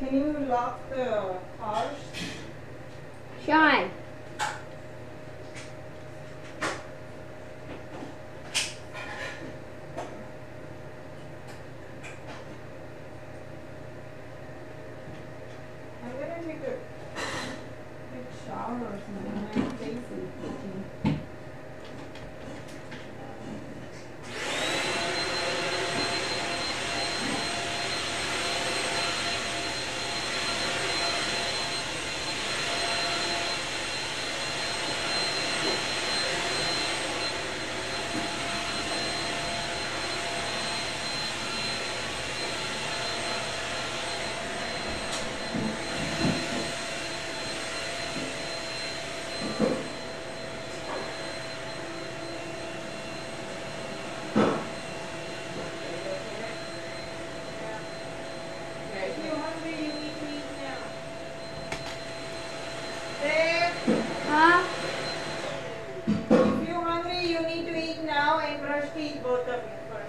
lock the house? Sean. I'm gonna take a big shower or something. congratulate both of you for